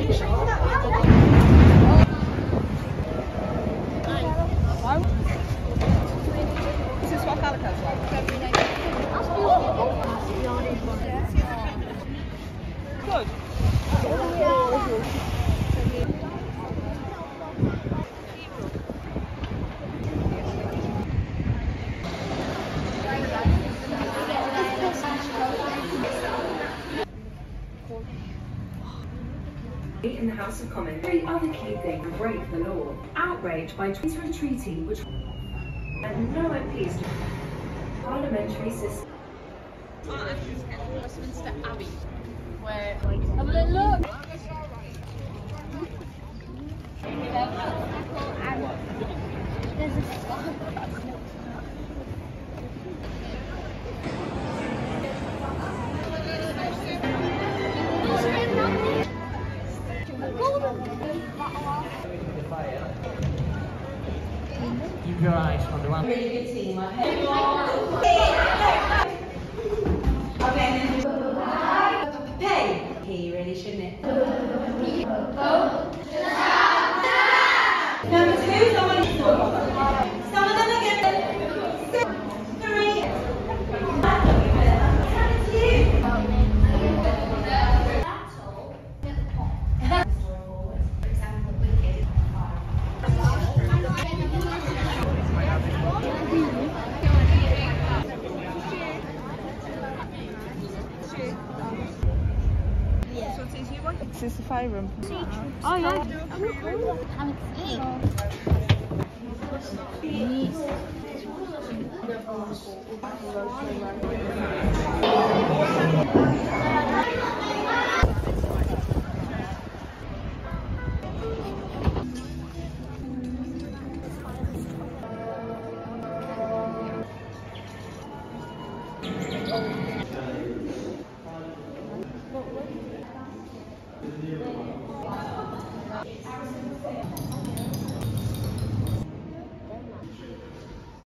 This in the House of Commons. Three other key things break the law. Outraged by Twitter treaty which and no MPs parliamentary system. Westminster Abbey, where Have a look. Keep your eyes on the one. He really shouldn't it? Oh. Number two, someone. This is the fire room. Oh yeah.